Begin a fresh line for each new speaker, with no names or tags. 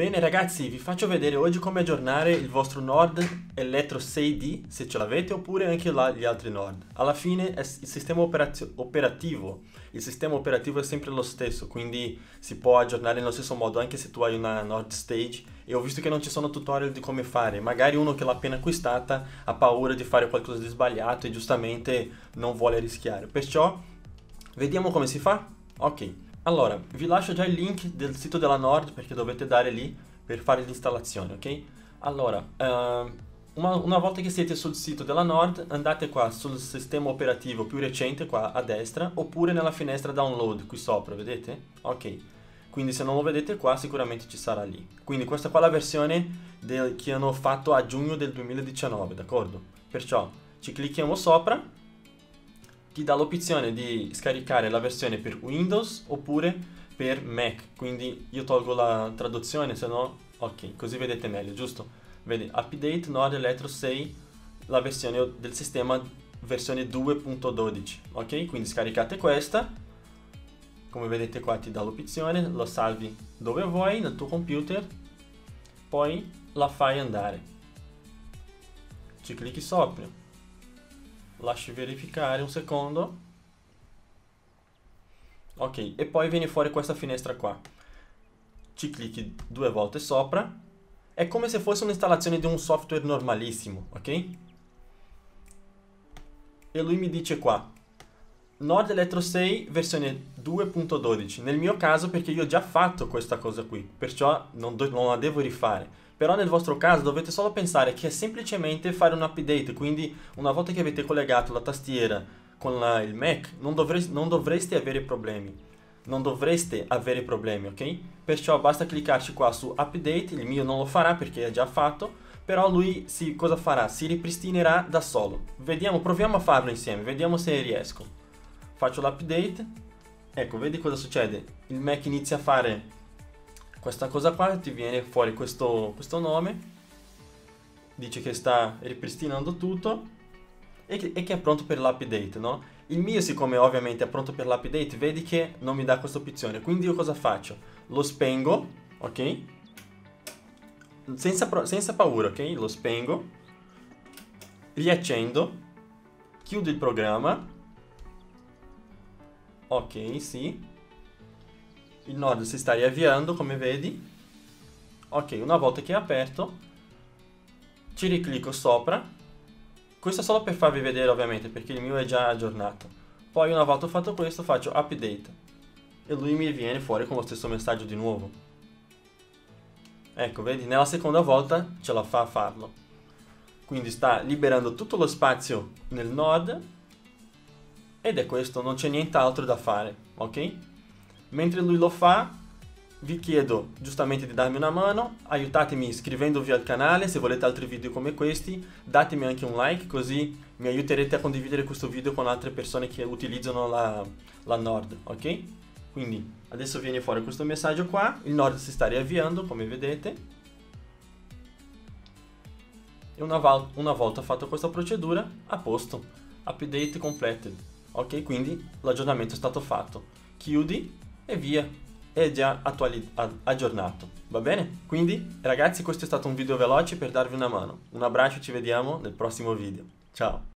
Bene ragazzi, vi faccio vedere oggi come aggiornare il vostro Nord Elettro 6D, se ce l'avete, oppure anche la, gli altri Nord. Alla fine il sistema operativo, il sistema operativo è sempre lo stesso, quindi si può aggiornare nello stesso modo anche se tu hai una Nord Stage. E ho visto che non ci sono tutorial di come fare, magari uno che l'ha appena acquistata ha paura di fare qualcosa di sbagliato e giustamente non vuole rischiare. Perciò vediamo come si fa? Ok. Allora, vi lascio già il link del sito della Nord perché dovete dare lì per fare l'installazione, ok? Allora, uh, una, una, volta che siete sul sito della Nord, andate qua sul sistema operativo più recente, qua a destra, oppure nella finestra download qui sopra, vedete? Ok, quindi se non lo vedete qua sicuramente ci sarà lì. Quindi questa qua è la versione del, che hanno fatto a giugno del 2019, d'accordo? Perciò ci clicchiamo sopra ti dà l'opzione di scaricare la versione per Windows oppure per Mac, quindi io tolgo la traduzione, se no, ok, così vedete meglio, giusto? Vedi, Update Node Electro 6, la versione del sistema versione 2.12, ok? Quindi scaricate questa, come vedete qua ti dà l'opzione, lo salvi dove vuoi nel tuo computer, poi la fai andare. Ci clicchi sopra, lasci verificare un secondo. Ok e poi viene fuori questa finestra qua. Ci clicchi due volte sopra. È come se fosse un'installazione di un software normalissimo ok? E lui mi dice qua Nord Electro 6 versione 2.12 nel mio caso perché io ho già fatto questa cosa qui perciò non, non la devo rifare però nel vostro caso dovete solo pensare che è semplicemente fare un update, quindi una volta che avete collegato la tastiera con la, il Mac non, dovreste, non dovreste avere problemi. Non dovreste avere problemi, ok? Perciò basta cliccarci qua su update, il mio non lo farà perché è già fatto, però lui si, cosa farà? Si ripristinerà da solo. Vediamo, proviamo a farlo insieme, vediamo se riesco. Faccio l'update, ecco, vedi cosa succede? Il Mac inizia a fare questa cosa qua ti viene fuori questo, questo nome, dice che sta ripristinando tutto e che, e che è pronto per l'update, no? Il mio, siccome ovviamente è pronto per l'update, vedi che non mi dà questa opzione, quindi io cosa faccio? Lo spengo, ok? Senza, senza paura, ok? Lo spengo, riaccendo, chiudo il programma, ok, sì, il nodo si sta riavviando come vedi. Ok una volta che è aperto ci riclicco sopra. Questo solo per farvi vedere ovviamente perché il mio è già aggiornato. Poi una volta fatto questo faccio update. E lui mi viene fuori con lo stesso messaggio di nuovo. Ecco vedi nella seconda volta ce la fa a farlo. Quindi sta liberando tutto lo spazio nel node ed è questo non c'è nient'altro da fare ok? Mentre lui lo fa, vi chiedo giustamente di darmi una mano, aiutatemi iscrivendovi al canale, se volete altri video come questi, datemi anche un like così mi aiuterete a condividere questo video con altre persone che utilizzano la, la Nord, ok? Quindi adesso viene fuori questo messaggio qua, il Nord si sta riavviando come vedete. E una, una volta fatta questa procedura, a posto, update completed, ok? Quindi l'aggiornamento è stato fatto. Chiudi e via, è già aggiornato, va bene? Quindi ragazzi questo è stato un video veloce per darvi una mano, un abbraccio, ci vediamo nel prossimo video, ciao!